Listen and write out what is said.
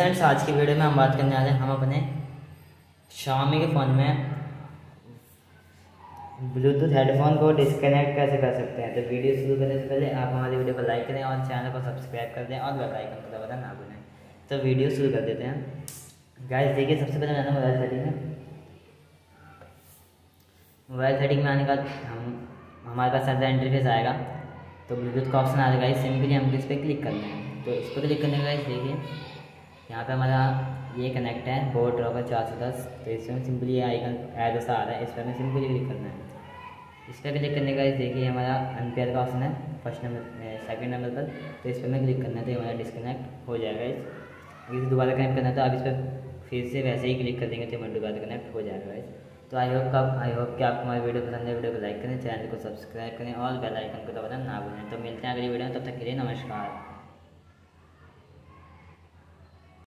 Friends आज की video में हम बात करने वाले हैं हम अपने शामी के फ़ोन में ब्लूटूथ हेडफोन को डिस्कनेक्ट कैसे कर सकते हैं? तो वीडियो शुरू करने से पहले आप हमारी वीडियो को लाइक करें और चैनल को सब्सक्राइब कर दें और बेल आइकन को दबाना ना भूलें। तो वीडियो शुरू कर देते हैं। गाइस देखिए, सबसे पहले मैंने मोबाइल सेटिंग में मोबाइल सेटिंग में आने के बाद हम हमारे पास ऐसा इंटरफेस आएगा। तो ब्लूटूथ का ऑप्शन आ जाएगा सिंपली हमको इस पर क्लिक करना है तो इस पर क्लिक करने का देखिए यहाँ पे हमारा ये कनेक्ट है बोर्ड ड्रॉपर चार सौ दस। तो इसमें सिंपली ये आइकन ऐड सा आ रहा है। इस पर हमें सिंपली क्लिक करना है। इस पर क्लिक करने का देखिए हमारा अनपेयर का ऑप्शन है फ़र्स्ट नंबर सेकंड नंबर पर। तो इस पर हमें क्लिक करना है। तो हमारा डिस्कनेक्ट हो जाएगा इस। अगर दोबारा कनेक्ट करना है तो आप इस पर फिर से वैसे ही क्लिक कर देंगे तो हमारा दोबारा कनेक्ट हो जाएगा इस। तो आई होप का आई होप कि आपको हमारी वीडियो पसंद है। वीडियो को लाइक करें चैनल को सब्सक्राइब करें और बेल आइकन को दबाना ना भूलें। तो मिलते हैं अगली वीडियो में। तब तक के लिए नमस्कार।